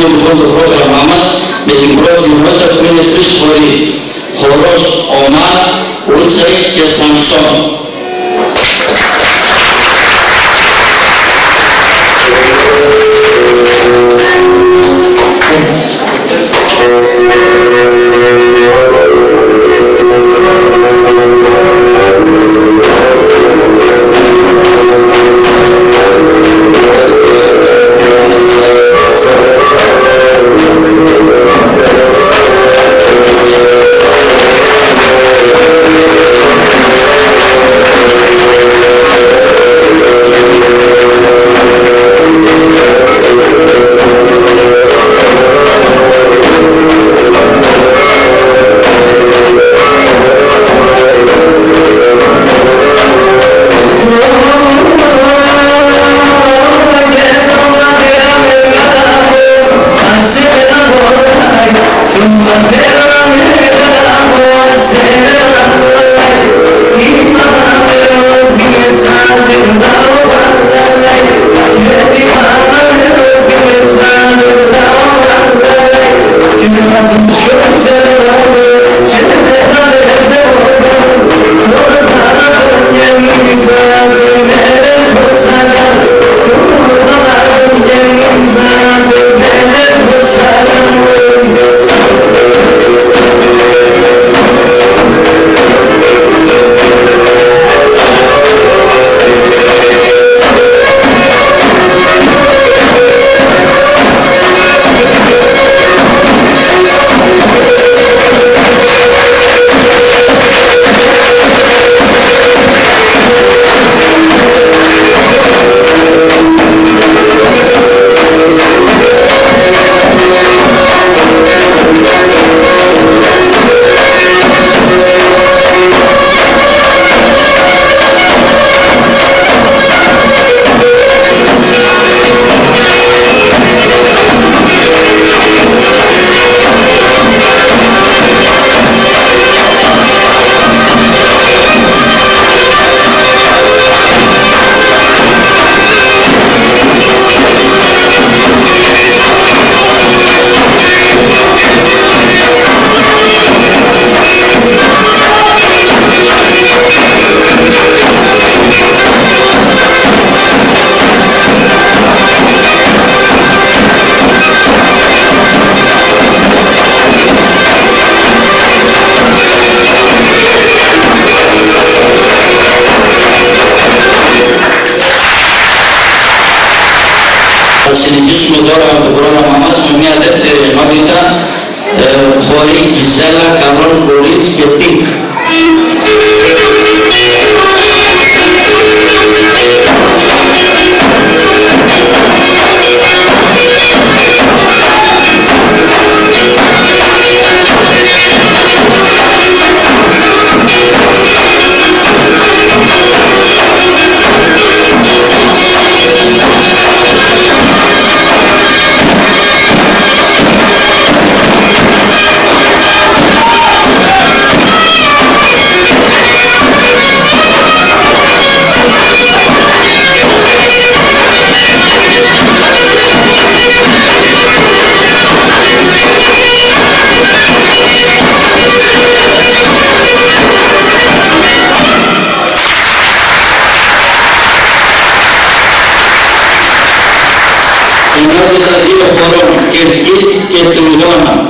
Ξεκινάμε λοιπόν το πρόγραμμά μας με την πρώτη νότα που είναι τρεις χωρί. Χορός Ομάρ, Ούτσαϊ και Σαμσόν. Θα συνεχίσουμε τώρα με το πρόγραμμα μας με μια δεύτερη ενότητα ε, χωρί Γιζέλα, Καρόν, Κορίτς και Τίκ. சேர்த்து விதவண்ணம்